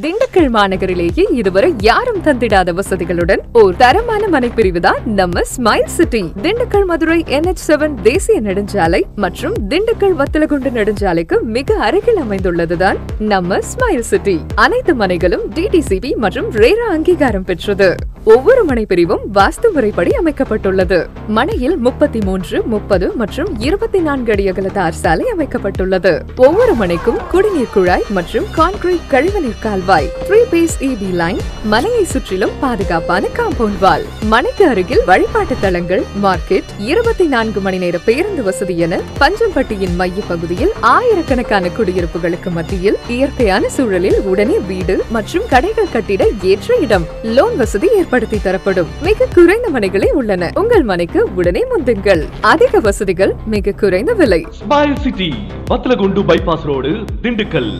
திண்டுக்கல் மாநகரிலேயே இதுவரை யாரும் தந்திடாத வசதிகளுடன் ஓர் தரமான மனைப்பிரிவு தான் நம்ம smile city. Dindigul Madurai NH seven தேசிய நெடுஞ்சாலை மற்றும் திண்டுக்கல் வத்தலகுண்டு நெடுஞ்சாலைக்கு மிக அருகில் அமைந்துள்ளதுதான் நம்ம ஸ்மைல் சிட்டி. அனைத்து மனைகளும் டிடிசிபி மற்றும் ரேரா அங்கீகாரம் பெற்றது. ஒவ்வொரு மனைப்பிரிவும் வாஸ்து முறைப்படி அமைக்கப்பட்டுள்ளது. மனையில் முப்பத்தி மூன்று முப்பது மற்றும் இருபத்தி நான்கு அடி அகல தார் சாலை அமைக்கப்பட்டுள்ளது. ஒவ்வொரு மனைக்கும் குடிநீர் குழாய் மற்றும் கான்கிரீட் கழிவுநீர் கால்வாய் த்ரீ பேஸ் இபி லைன் மனையை சுற்றிலும் பாதுகாப்பான காம்பவுண்ட் வால் மனைக்கு அருகில் வழிபாட்டு தலங்கள் மார்க்கெட் இருபத்தி நான்கு மணி நேர பேருந்து வசதி என பஞ்சம்பட்டியின் மைய பகுதியில் ஆயிரக்கணக்கான குடியிருப்புகளுக்கு மத்தியில் இயற்கையான சூழலில் உடனே வீடு மற்றும் கடைகள் கட்டிட ஏற்ற இடம். லோன் வசதி ஏற்படுத்தி தரப்படும். மிக குறைந்த மனைகளே உள்ளன. உங்கள் மனைக்கு உடனே முந்துங்கள். அதிக வசதிகள் மிக குறைந்த விலை. Smile bypass road Dindigul